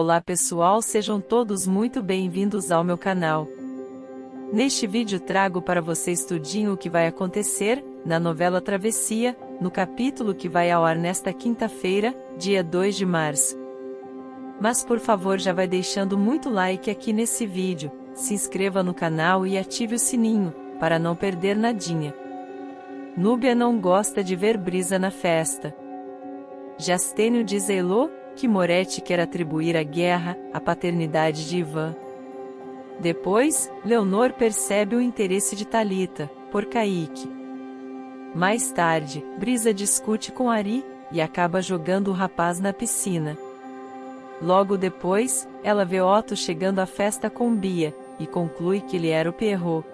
Olá pessoal, sejam todos muito bem-vindos ao meu canal. Neste vídeo trago para vocês tudinho o que vai acontecer, na novela Travessia, no capítulo que vai ao ar nesta quinta-feira, dia 2 de março. Mas por favor já vai deixando muito like aqui nesse vídeo, se inscreva no canal e ative o sininho, para não perder nadinha. Núbia não gosta de ver Brisa na festa. Jastênio diz Elô, que Moretti quer atribuir à guerra a paternidade de Ivan. Depois, Leonor percebe o interesse de Talita por Kaique. Mais tarde, Brisa discute com Ari e acaba jogando o rapaz na piscina. Logo depois, ela vê Otto chegando à festa com Bia e conclui que ele era o Pierrot.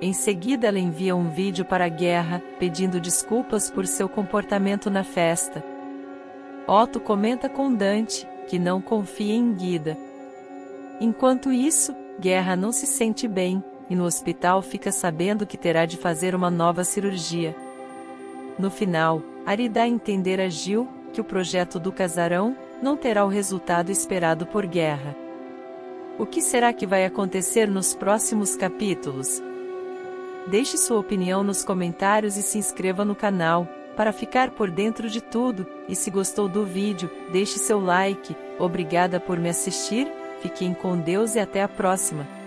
Em seguida, ela envia um vídeo para a guerra, pedindo desculpas por seu comportamento na festa. Otto comenta com Dante, que não confia em Guida. Enquanto isso, Guerra não se sente bem, e no hospital fica sabendo que terá de fazer uma nova cirurgia. No final, Ari dá a entender a Gil que o projeto do casarão não terá o resultado esperado por Guerra. O que será que vai acontecer nos próximos capítulos? Deixe sua opinião nos comentários e se inscreva no canal para ficar por dentro de tudo, e se gostou do vídeo, deixe seu like, obrigada por me assistir, fiquem com Deus e até a próxima.